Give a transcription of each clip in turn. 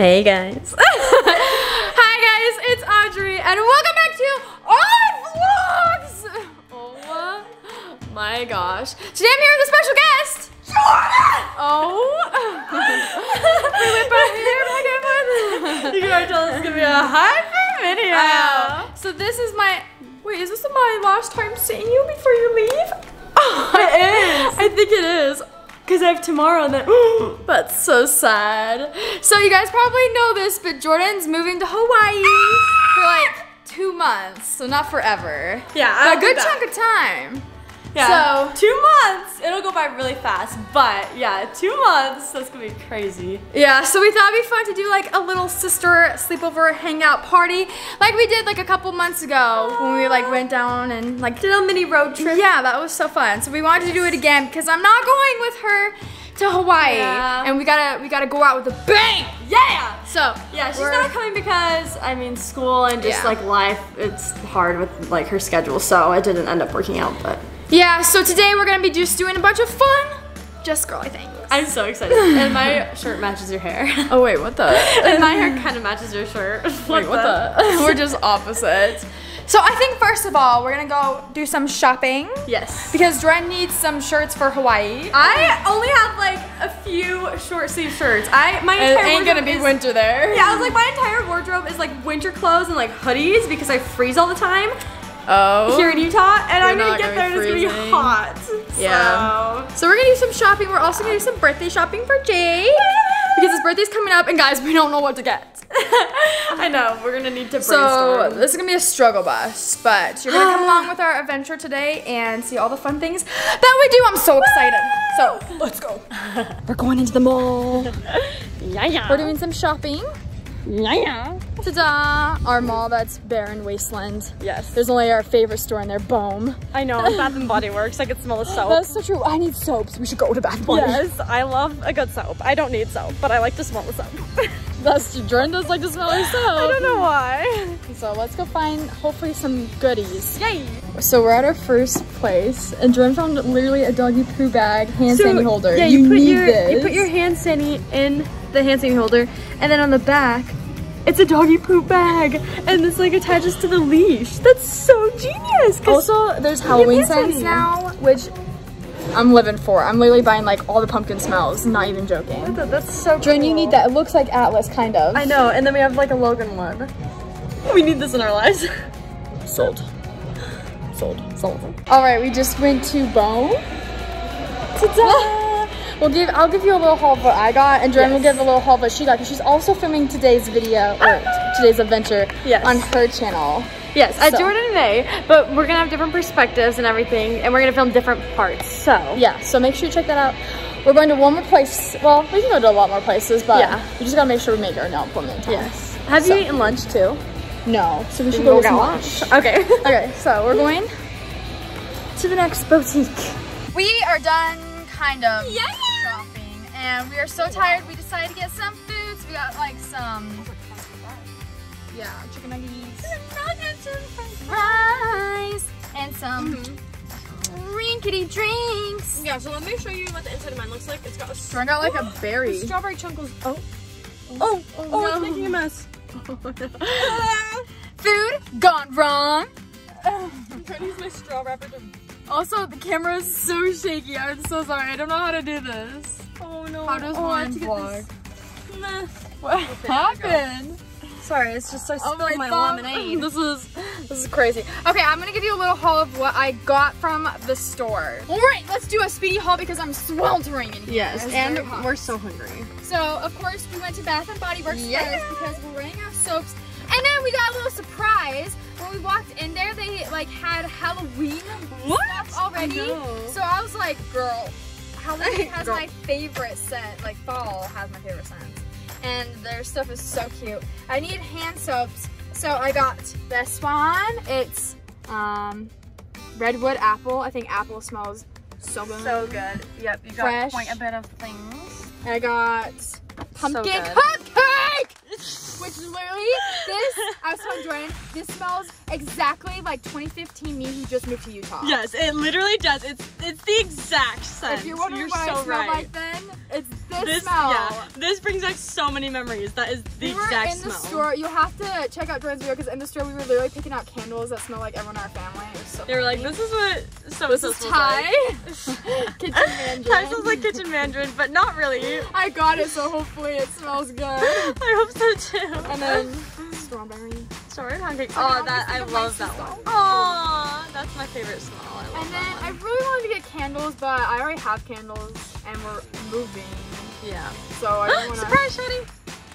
Hey guys. Hi guys, it's Audrey and welcome back to Aud Vlogs! Oh my gosh. Today I'm here with a special guest. Jordan! Oh. we went back here, back and forth. you can already tell this is gonna be a hyper video. Uh, so this is my, wait, is this my last time seeing you before you leave? Oh, It is. I think it is. Cause I have tomorrow and then That's so sad. So you guys probably know this, but Jordan's moving to Hawaii for like two months, so not forever. Yeah, But a good chunk of time. Yeah. So- two months. It'll go by really fast. But yeah, two months. That's gonna be crazy. Yeah, so we thought it'd be fun to do like a little sister sleepover hangout party, like we did like a couple months ago when we like went down and like Did a mini road trip. Yeah, that was so fun. So we wanted to do it again because I'm not going with her to Hawaii, Yeah. and we gotta we gotta go out with a bang. Yeah. So Yeah, she's not coming because I mean school and just Yeah. like life. It's hard with like her schedule, so it didn't end up working out. But Yeah, so today we're gonna be just doing a bunch of fun, just girly things. I'm so excited. and my shirt matches your hair. Oh wait, what the? and my hair kind of matches your shirt. Wait, what the? we're just opposites. So I think first of all, we're gonna go do some shopping Yes. because Dren needs some shirts for Hawaii. I only have like a few short sleeve shirts. I my It entire ain't gonna be is- winter there. Yeah, I was like my entire wardrobe is like winter clothes and like hoodies because I freeze all the time Oh. here in Utah, and I'm gonna get gonna there and it's gonna be hot. Yeah. So. So we're gonna do some shopping. We're also gonna do some birthday shopping for Jay. because his birthday's coming up, and guys, we don't know what to get. I know we're gonna need to So this is gonna be a struggle bus, but you're gonna come along with our adventure today and see all the fun things that we do. I'm so excited. So let's go. We're going into the mall. yeah, yeah. We're doing some shopping. yeah, yeah. Ta-da! Our mall that's barren wasteland. Yes. There's only our favorite store in there, Boom. I know. Bath and Body Works. I could smell the soap. That's so true. I need soaps. We should go to Bath and Body. Yes, I love a good soap. I don't need soap, but I like to smell the soap. That's true. Jordan does like to smell her soap. I don't know why. So let's go find hopefully some goodies. Yay! So we're at our first place, and Jordan found literally a doggy poo bag hand So, sanitizer holder. Yeah, you, put need your this. you put your hand sanitizer in the hand sanitizer holder, and then on the back, it's a doggy poop bag, and this like attaches to the leash. That's so genius. Also, there's Halloween scents now, which I'm living for. I'm literally buying like all the pumpkin smells. Not even joking. That- that's so. Jordan, you need that. It looks like Atlas, kind of. I know, and then we have like a Logan one. We need this in our lives. Sold. Sold. Sold. All right, we just went to Bohm. Ta-da! We'll give. I'll give you a little haul of what I got, and Jordan will Yes. give a little haul of what she got because she's also filming today's video or today's adventure Yes. on her channel. Yes, at So- Jordan and A, but we're gonna have different perspectives and everything, and we're gonna film different parts. So Yeah, so make sure you check that out. We're going to one more place. Well, we can go to a lot more places, but Yeah. we just gotta make sure we make our appointment time. Yes. Have So- you eaten lunch too? No, so we should We'll go get get lunch. Okay. Okay, so we're going to the next boutique. We are done kind of shopping, and we are so tired. We decided to get some foods. We got like some, yeah, chicken nuggets, nuggets and fries, and some mm-hmm. rinkety drinks. Yeah, so let me show you what the inside of mine looks like. It's got a So I got like a berry. strawberry chunkles. Oh. Oh, oh. oh, oh, it's making a mess. Food gone wrong. I'm trying to use my straw wrapper to. Also, the camera is so shaky. I'm so sorry. I don't know how to do this. Oh. How does oh, I one have to get vlog? Nah. What happened? Sorry, it's just I Oh spilled my, lemonade. This is this is crazy. Okay, I'm gonna give you a little haul of what I got from the store. All right, let's do a speedy haul because I'm sweltering in here. Yes, It's and we're so hungry. So of course we went to Bath and Body Works first because we're running out of soaps, and then we got a little surprise when we walked in there. They like had Halloween what? stuff already. I. So I was like, girl, Halloween has Girl. my favorite scent. Like fall has my favorite scents, and their stuff is so cute. I need hand soaps, so I got this one. It's um, redwood apple. I think apple smells so good. So good. Yep, you got Fresh. quite a bit of things. I got pumpkin good. cupcake, which is literally this. I was telling Jordan, this smells exactly like 2015 me who just moved to Utah. Yes, it literally does. It's it's the exact scent. If you're wondering You're what so I smell right. like then, it's this, this smell. yeah, this brings back so many memories. That is the we were exact in the smell. store. You'll have to check out Jordan's video because in the store we were literally picking out candles that smell like everyone in our family. So They were like, this is what so This is Ty. like. Kitchen mandarin. Ty smells like kitchen mandarin, but not really. I got it, so hopefully it smells good. I hope so too. And then strawberry. strawberry cake. So Oh, that I love that one. Aw, that's my favorite smell. I love And then I really wanted to get candles, but I already have candles and we're moving. yeah. So I don't want to. Surprise, Shady.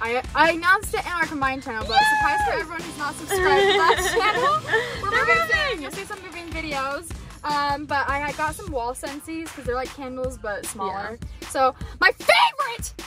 I, I announced it in our combined channel, but surprise for everyone who's not subscribed to that channel. We're moving. You'll see some moving videos. Um, but I, I got some wall scentsies because they're like candles but smaller. Yeah. So my favorite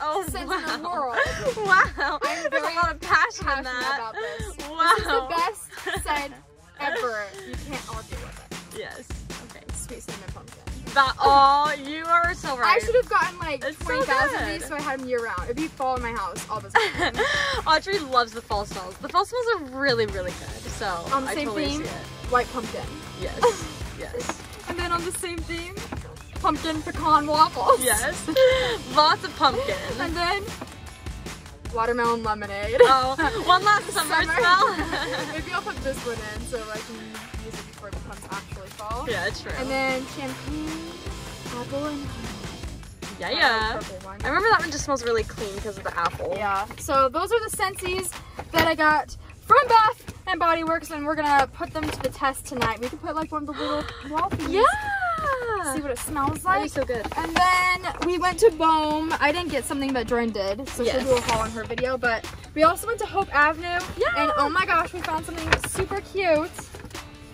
Oh, scent wow. in the world. Wow. I'm There's very a lot of passion, in passionate that. about this. Wow. This is the best scent ever. You can't argue with it. Yes. Okay. Sweet cinnamon pumpkin. That, oh, you are so right. I should have gotten like It's so 20,000 of these so I had them year round. It'd be fall in my house all the time. Audrey loves the fall smells. The fall smells are really, really good. So On the I same totally theme, see it. white pumpkin. Yes. yes. And then on the same theme, pumpkin pecan waffles. Yes. Lots of pumpkin. And then watermelon lemonade. Oh, one last summer, Summer. smell. Maybe I'll put this one in so I can use it before it becomes actually fall. yeah, that's true. And then champagne, apple, and yeah, I yeah. purple. I remember that one just smells really clean because of the apple. Yeah. So those are the Scentsies that I got from Bath and Body Works, and we're gonna put them to the test tonight. We can put like one of the little waffles. Yeah. See what it smells That'd like. so good. And then we went to Bohm. I didn't get something that Jordan did, so Yes. she'll do a haul on her video. But we also went to Hope Avenue. Yeah. And oh my gosh, we found something super cute.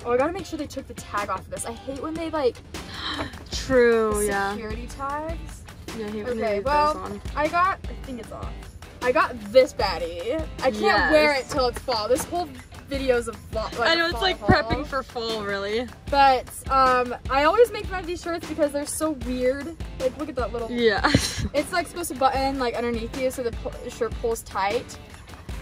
Oh, I gotta make sure they took the tag off of this. I hate when they like True, yeah. security tags. Yeah, Okay, well. I got, I think it's off. I got this baddie. I can't Yes. wear it till it's fall. This whole video's of. Like I know it's like haul. prepping for fall, really. But um, I always make fun of these shirts because they're so weird. Like, look at that little. Yeah. It's like supposed to button like underneath you so the shirt pulls tight.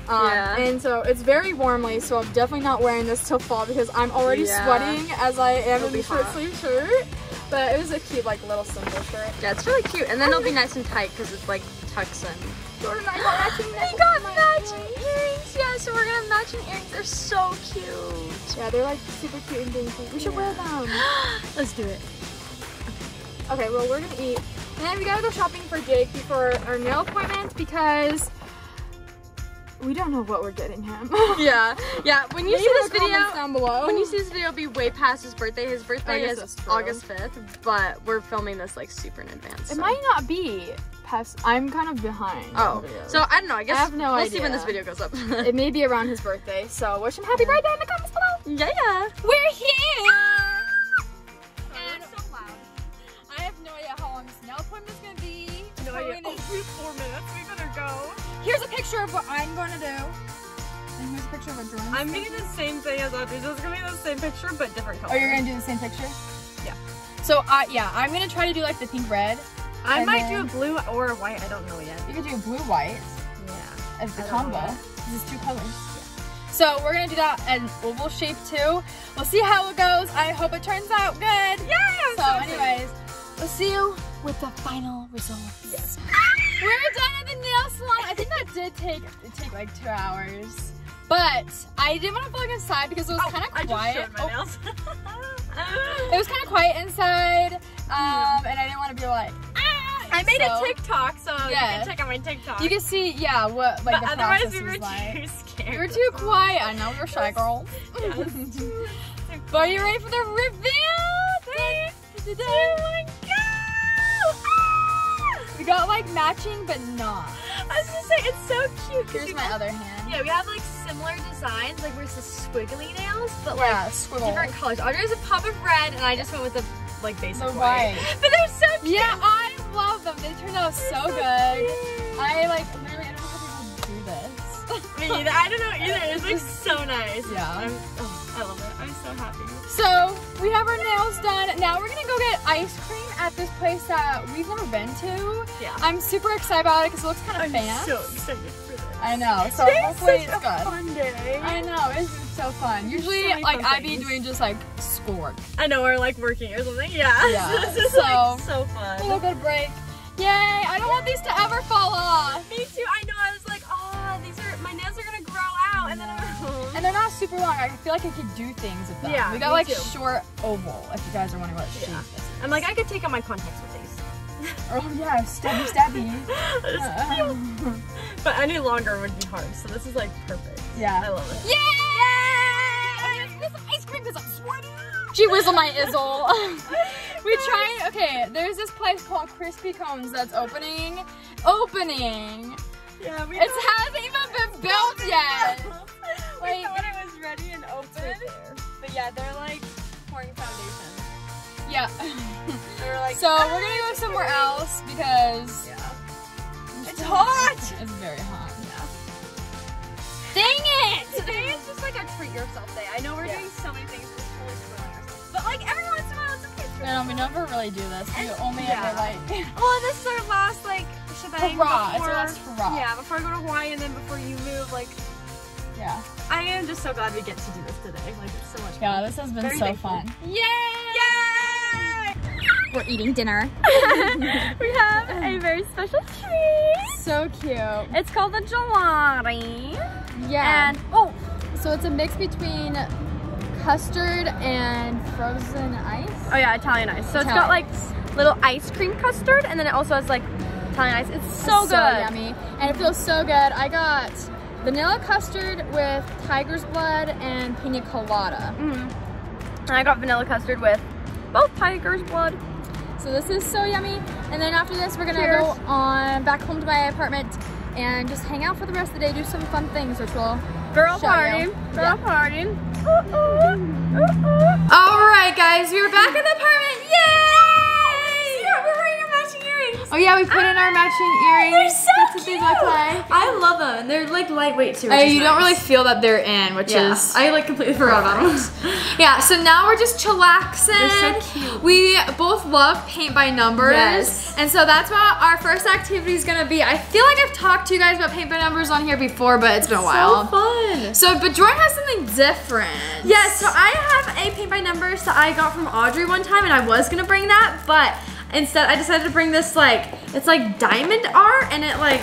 Um, Yeah. And so it's very warmly, so I'm definitely not wearing this till fall because I'm already Yeah. sweating as I am It'll in the short sleeve shirt. But it was a cute like little simple shirt. yeah, it's really cute. And then it'll be nice and tight because it's like tucks in. Jordan, I got matching necklace got matching matching earrings. They're so cute. Yeah, they're like super cute and dainty. We should wear them. Let's do it. Okay, well we're gonna eat. And then we gotta go shopping for Jake before our nail appointment because we don't know what we're getting him. Yeah, yeah. When you Leave see this video, down below. when you see this video, it'll be way past his birthday. His birthday is. August 5th, but we're filming this like super in advance. it so- might not be past. I'm kind of behind. Oh, so I don't know. I guess have no we'll see when this video goes up. it may be around his birthday. So wish him happy birthday in the comments below. yeah, yeah. We're here. And so loud. I have no idea how long this nail appointment is gonna be. No idea. gonna- Oh, four minutes. We better go. Here's a picture of what I'm gonna do. And here's a picture of what Jordan's I'm gonna getting the same thing as Audrey's. It's gonna be the same picture, but different color. Oh, you're gonna do the same picture? Yeah. So, uh, yeah, I'm gonna try to do like the pink red. I and might do a blue or a white. I don't know yet. You could do blue white Yeah. as the I don't know combo. This is two colors. So we're gonna do that in oval shape too. We'll see how it goes. I hope it turns out good. Yeah. So, anyways, we'll see you with the final results. Yes. We're done at the nail salon. I think that did take take like two hours. But I didn't want to vlog inside because it was kind of Oh, I quiet. just showed my Oh, nails. it was kind of quiet inside, um, and I didn't want to be like. I made So, a TikTok, so you can check out my TikTok. You can see, yeah, what like but the otherwise, process we were like. too scared. We were too quiet. I know we're shy girls. Yes. but are you ready for the reveal? Three, two, one, go! Ah! We got like matching, but not. I was gonna say it's so cute. Here's my have- other hand. Yeah, we have like similar designs, like we're just squiggly nails, but like Yeah, different colors. Audrey's a pop of red, and I just went with the like basic The white. white. But they're so cute. Yeah, love them. They turned out so so good. cute. I like literally I don't know how people do this. Me either. I don't know either. It's like so nice. Yeah. Oh, I love it. I'm so happy. So we have our nails done. Now we're gonna go get ice cream at this place that we've never been to. Yeah. I'm super excited about it because it looks kind of fancy. I'm so excited for this. I know. So Today's hopefully it's a good. fun day. I know, it's so fun. Usually, so like, I'd be doing just like schoolwork. I know we're like working or something. Yeah. Yeah, this is so- like so A fun. little good break. Yay! I don't want these to ever fall off. Me too. I know. I was like, oh, these are my nails are gonna grow out, and then I'm. And they're not super long. I feel like I could do things with them. Yeah, we got like too. short oval. If you guys are wondering what shape Yeah. this is. I'm like, I could take out my contacts with these. Oh yeah, stabby stabby. but any longer would be hard. So this is like perfect. Yeah. I love it. Yay! Gee whizzle my izzle. we tried. Okay, there's this place called Crispy Cones that's opening. Opening. Yeah, we It hasn't even been built yet. we Like- thought it was ready and open. But yeah, they're like pouring foundation. Yeah. Were like, So we're gonna ah, go somewhere else because yeah. It's hot. it's very hot. Yeah. Dang it! Today is just like a treat yourself day. I know we're Yeah. doing so many things, we're totally spoiling ourselves. But like every once in a while, it's okay. It's No, we never really do this. We And- only yeah. ever like. Well, this is our last like shebang Hurrah! It's before. our last hurrah. Yeah, before I go to Hawaii and then before you move, like Yeah. I am just so glad we get to do this today. Like it's so much fun. Yeah, this has been Very so thankful. fun. Yay! Yay! We're eating dinner. we have a very special treat. So cute. It's called the gelati. Yeah. And oh, so it's a mix between custard and frozen ice. oh yeah, Italian ice. So it's got like little ice cream custard, and then it also has like Italian ice. It's so It's good. yummy. And it feels so good. I got vanilla custard with tiger's blood and pina colada. Mhm. And I got vanilla custard with both tiger's blood. So this is so yummy. And then after this, we're gonna Cheers. go on back home to my apartment and just hang out for the rest of the day, do some fun things, which will Girl Show party. you. Girl Yeah. party. Ooh, ooh, ooh, ooh. All right, guys, we are back in the apartment. Yay! Oh yeah, we put in our matching earrings. They're so That's what they look cute. like. I love them. And they're like lightweight too. Which is you don't really feel that they're in, which Yeah. is I like completely forgot about them. yeah. So now we're just chillaxing. They're so cute. We both love paint by numbers, Yes. and so that's what our first activity is gonna be. I feel like I've talked to you guys about paint by numbers on here before, but it's been a while. So fun. So, but Jordan has something different. Yes, so I have a paint by numbers that I got from Audrey one time, and I was gonna bring that, but instead I decided to bring this like it's like diamond art, and it like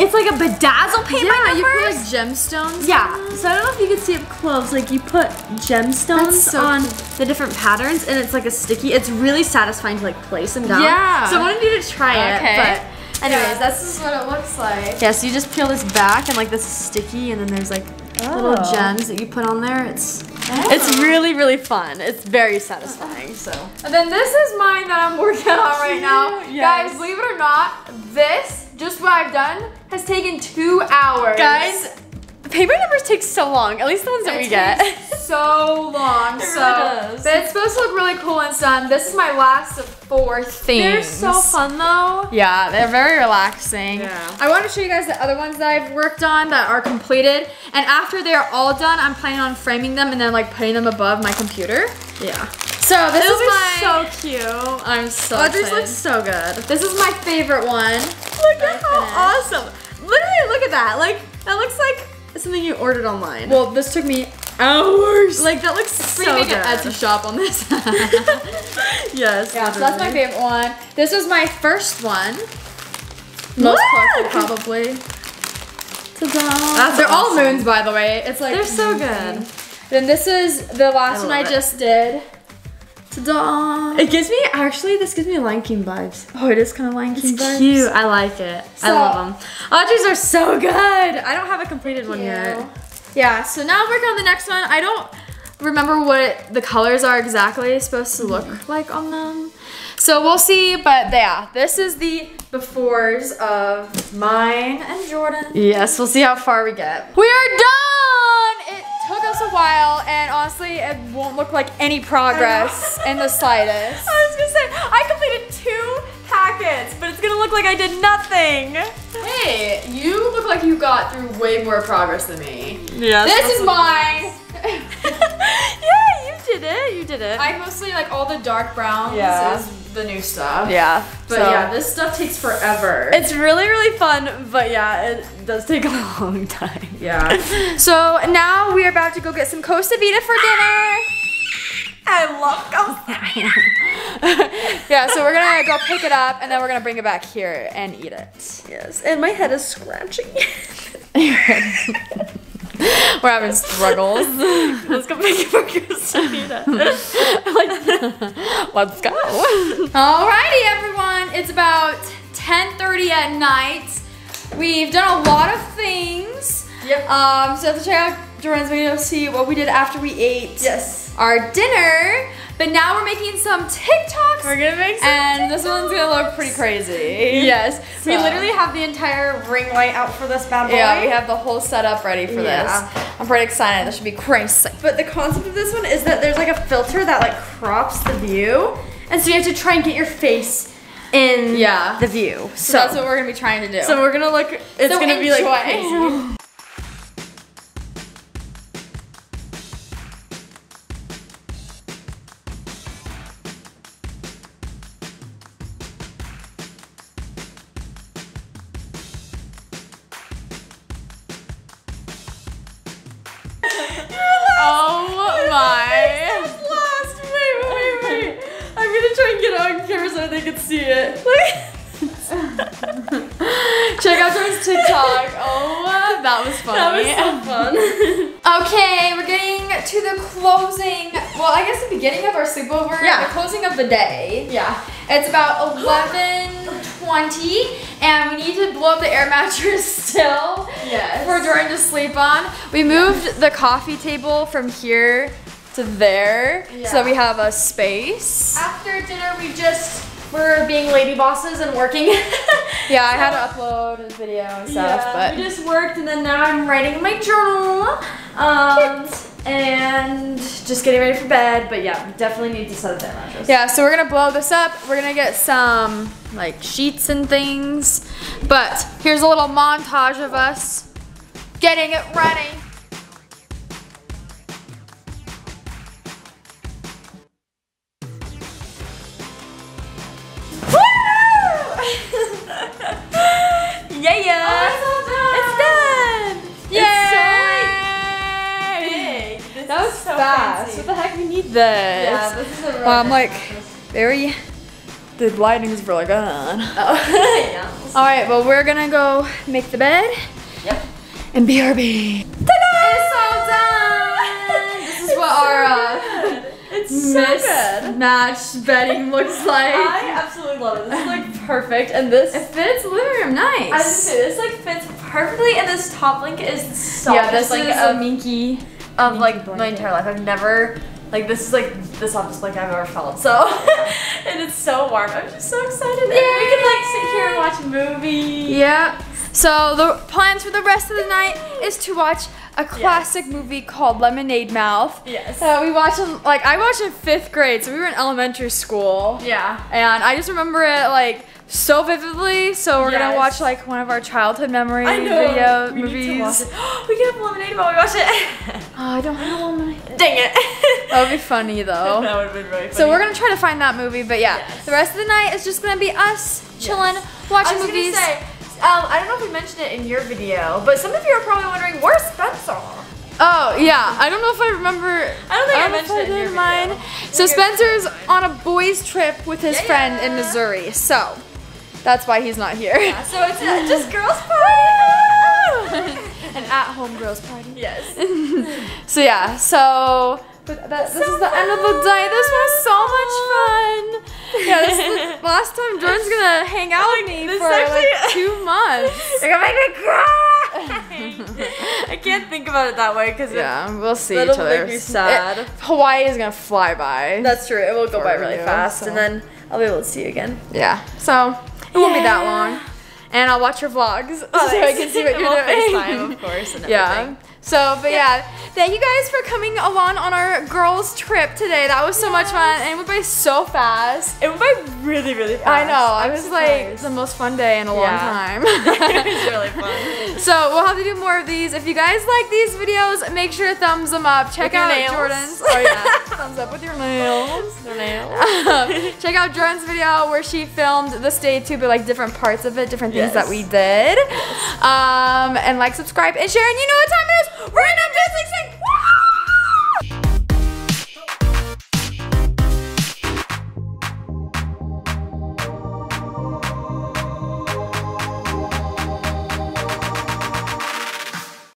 it's like a bedazzle paint yeah, you put like gemstones. yeah, so I don't know if you can see up close. Like you put gemstones so on cool. the different patterns, and it's like a sticky. It's really satisfying to like place them down. Yeah. So I wanted you to try Okay. it. But anyways, Yeah, that's this is what it looks like. yeah. So you just peel this back, and like this is sticky, and then there's like little Oh. gems that you put on there. It's it's really really fun. It's very satisfying. So And then this is mine that I'm working on right now. Yes. Guys, believe it or not, this, just what I've done, has taken two hours. guys, paper numbers take so long. At least the ones that It we get. so long. It so really does. but it's supposed to look really cool and done. This is my last of four things. They're so fun though. Yeah, they're very relaxing. Yeah. I want to show you guys the other ones that I've worked on that are completed. And after they're all done, I'm planning on framing them and then like putting them above my computer. Yeah. So this Those is my so cute. I'm so Audrey's excited. looks so good. This is my favorite one. Look at how awesome. Literally, look at that. Like that looks like something you ordered online. Well, this took me hours. like that looks so we can make good. an Etsy shop on this. yes. yeah, so that's my favorite one. This was my first one. Most Look! colorful, probably. Ta-da. They're all moons, by the way. It's like They're so mm-hmm. good. Then this is the last I one I it. just did. Ta-da! It gives me actually this gives me Lion King vibes. Oh, it is kind of Lion King It's vibes. cute. I like it. I love them. Audrey's are so good. I don't have a completed one yet. Yeah, so now I'm working on the next one. I don't remember what the colors are exactly supposed to look Mm-hmm. like on them. So we'll see, but yeah, this is the befores of mine and Jordan. Yes, we'll see how far we get. We are done! It took us a while, and honestly, it won't look like any progress in the slightest. I was gonna say I completed two packets, but it's gonna look like I did nothing. Hey, you look like you got through way more progress than me. Yeah. This is mine! yeah, you did did it. You did it. I mostly like all the dark browns Yeah. The new stuff. yeah. But so- yeah, this stuff takes forever. It's really, really fun, but yeah, it does take a long time. yeah. So now we are about to go get some Costa Vida for dinner. I love Costa yeah, so we're gonna go pick it up and then we're gonna bring it back here and eat it. Yes, and my head is scratching. We're having struggles. Let's go pick up Costa let's go. Alrighty, everyone. It's about 10:30 at night. We've done a lot of things. Yep. Um, so have to check out Jordan's video to see what we did after we ate Yes. Our dinner. But now we're making some TikToks. We're gonna make some and this one's gonna look pretty crazy. Yes, we literally have the entire ring light out for this bad boy. Yeah, we have the whole setup ready for Yeah. this. I'm pretty excited. This should be crazy. But the concept of this one is that there's like a filter that like crops the view, and so you have to try and get your face in Yeah. the view. So, that's what we're gonna be trying to do. So we're gonna look. It's So gonna be like enjoy. crazy. that was funny. that was so fun. Okay, we're getting to the closing. Well, I guess the beginning of our sleepover. Yeah. The closing of the day. yeah. It's about 11:20, and we need to blow up the air mattress still Yes. for Jordan to sleep on. We moved the coffee table from here to there, so Yeah. that we have a space. After dinner, we just were being lady bosses and working. Yeah, I had to upload a video and stuff, yeah, but we just worked, and then now I'm writing my journal. Um, and just getting ready for bed. But yeah, definitely need to set up that mattress. Yeah, so we're gonna blow this up. We're gonna get some like sheets and things. But here's a little montage of us getting it ready. Fast. fancy. What the heck? We need this. Yeah, this is a really Well, I'm like very. The lighting's really good. All Oh, yeah. right, well we're gonna go make the bed Yep. and BRB. Ta-da! It's all done. This is what our uh, It's so good. mismatched bedding looks like. I absolutely love it. This is like perfect, and this. it fits living room nice. I was gonna say this like fits perfectly, and this top link is soft. yeah, this like is a a minky. Of like my entire life. I've never like this is like the softest blanket I've ever felt. So and it's so warm. I'm just so excited. And we can like sit here and watch a movie. Yep. So the plans for the rest of the night is to watch a classic movie called Lemonade Mouth. Yes. Uh, we watched in, like I watched in fifth grade, so we were in elementary school. Yeah. And I just remember it like so vividly. So we're gonna watch like one of our childhood memory I video we movies. Need to watch it. we can have lemonade while we watch it. Oh, I don't have lemonade. Dang it. That would be funny though. that would have been really funny. So we're gonna try to find that movie, but yeah, Yes. the rest of the night is just gonna be us chilling, watching I was movies. gonna say, um, I don't know if we mentioned it in your video, but some of you are probably wondering where's Spencer. Oh yeah, I don't know if I remember. I don't think I if mentioned it in mine. So You're. Spencer's on a boys trip with his Yeah, friend in. Missouri, so that's why he's not here. So it's just girls party. An at-home girls party. yes. So yeah, so but that, this So is the end of the day. This was so much fun. Yeah, this is the last time Jordan's gonna hang out with me for is like two months. You're gonna make me cry. I can't think about it that way because Yeah, we'll see each other. make me sad. It- Hawaii is gonna fly by. that's true. It will go by really you, fast, so. and then I'll be able to see you again. Yeah. So it won't be that long. And I'll watch your vlogs oh, so I can see what you're doing. FaceTime, of course, and yeah. So, but yeah, thank you guys for coming along on our girls trip today. That was so much fun and it went by so fast. It went by really, really fast. I know. I'm it was like surprised. the most fun day in a long time. it was really fun. so we'll have to do more of these. If you guys like these videos, make sure to thumbs them up. Check your out nails. Jordan's. Oh, yeah. thumbs up with your nails. Their nails. Check out Jordan's video where she filmed the stay tube, but like different parts of it, different things Yes. that we did. Um, and like, subscribe, and share. And you know what time it is? Random Disney.